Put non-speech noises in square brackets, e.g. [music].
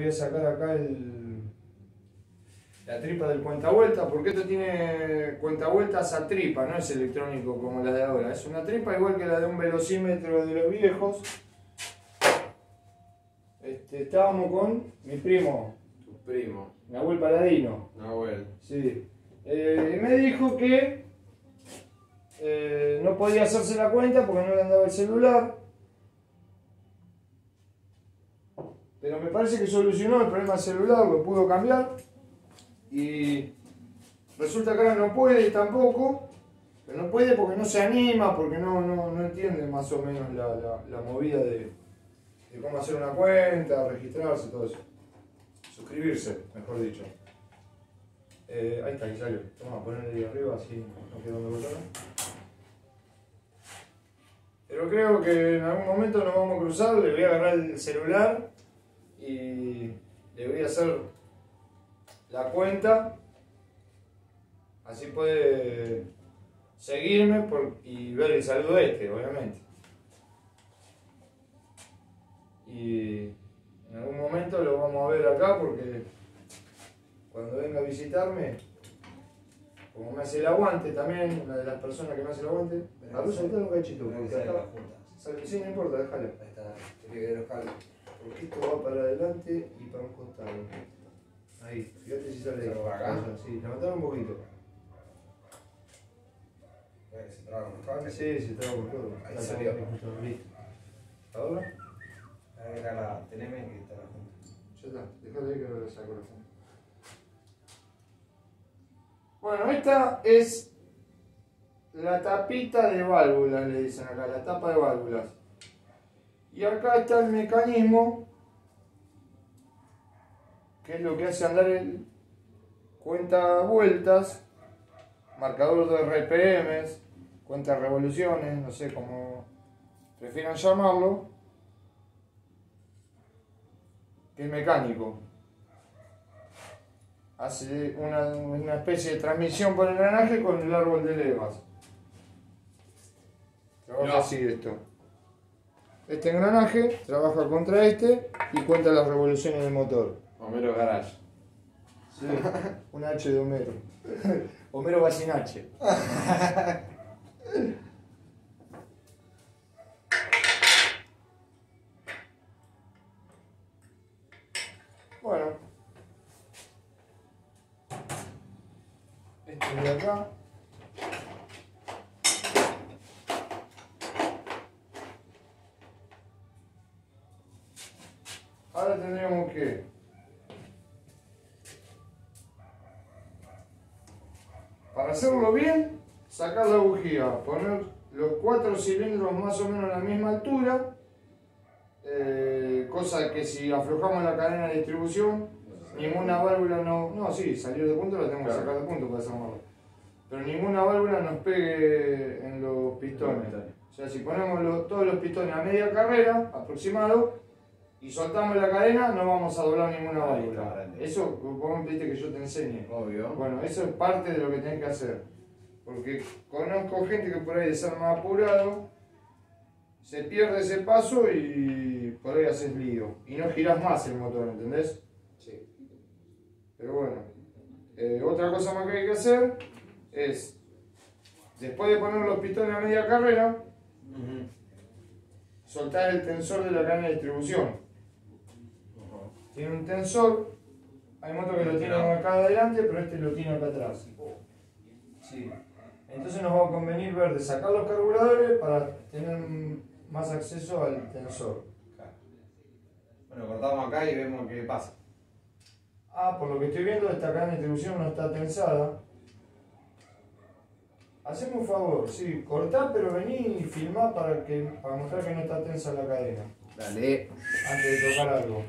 fui a sacar acá el, la tripa del cuenta vuelta, porque esto tiene cuenta vueltas a tripa, no es electrónico como la de ahora. Es una tripa igual que la de un velocímetro de los viejos. Este, estábamos con mi primo, Tu primo, Nahuel Paladino. Nahuel. Sí. Eh, me dijo que eh, no podía hacerse la cuenta porque no le andaba el celular. Pero me parece que solucionó el problema celular, lo pudo cambiar. Y resulta que ahora no puede tampoco. Pero no puede porque no se anima, porque no, no, no entiende más o menos la, la- movida de, cómo hacer una cuenta, registrarse, todo eso. Suscribirse, mejor dicho. Eh, ahí está, ahí salió. Vamos a ponerle ahí arriba así no quedó donde botaron. Pero creo que en algún momento nos vamos a cruzar, le voy a agarrar el celular y le voy a hacer la cuenta. Así puede seguirme por- y ver el saludo este, obviamente. Y en algún momento lo vamos a ver acá porque cuando venga a visitarme, como me hace el aguante también, una de las personas que me hace el aguante, a luz ahorita un cachito, la sí, no importa, déjalo. Ahí está, tiene que ver los cables. Porque esto va para adelante y para un costado. Ahí, fíjate si sale ¿Sale por acá? Sí, levantalo un poquito. Se traban los cables. Sí, sí, está con todo. Ahí Está salió. Listo. ¿Ahora? Ahí era la teneme que está la junta. Ya está, déjalo ahí que lo saco la foto. Bueno, esta es la tapita de válvulas, le dicen acá, la tapa de válvulas. Y acá está el mecanismo, que es lo que hace andar el cuenta vueltas, marcador de RPMs, cuenta revoluciones, no sé cómo prefieran llamarlo, que es mecánico. Hace una, una especie de transmisión por engranaje con el árbol de levas. Trabaja No. así esto. Este engranaje trabaja contra este y cuenta las revoluciones del motor. Homero Garage. Sí, [laughs] un H de Homero. [laughs] Homero va sin H. [laughs] Bueno. Este de acá. Ahora tendríamos que Para hacerlo bien, sacar la bujía, poner los cuatro cilindros más o menos a la misma altura, eh, cosa que si aflojamos la cadena de distribución, ninguna válvula no... No, sí, salir de punto la tenemos que Claro. sacar de punto para desarmarla. Pero ninguna válvula nos pegue en los pistones. O sea, si ponemos los- todos los pistones a media carrera, aproximado, y soltamos la cadena, no vamos a doblar ninguna válvula. grande. Eso vos me que yo te enseñe. Obvio. Bueno, eso es parte de lo que tenés que hacer. Porque conozco gente que por ahí de ser más apurado, se pierde ese paso y por ahí haces lío. Y no girás más el motor, ¿entendés? Sí. Pero bueno. Eh, otra cosa más que hay que hacer es, después de poner los pistones a media carrera, soltar el tensor de la cadena de distribución. Tiene un tensor, hay motos que lo tienen acá adelante, pero este lo tiene acá atrás. Sí. Entonces nos va a convenir ver de sacar los carburadores para tener más acceso al tensor. Bueno, cortamos acá y vemos qué pasa. Ah, por lo que estoy viendo, esta cadena de distribución no está tensada. Haceme un favor, sí, cortá, pero vení y filmá para, que, para mostrar que no está tensa la cadena. Dale. Antes de tocar algo.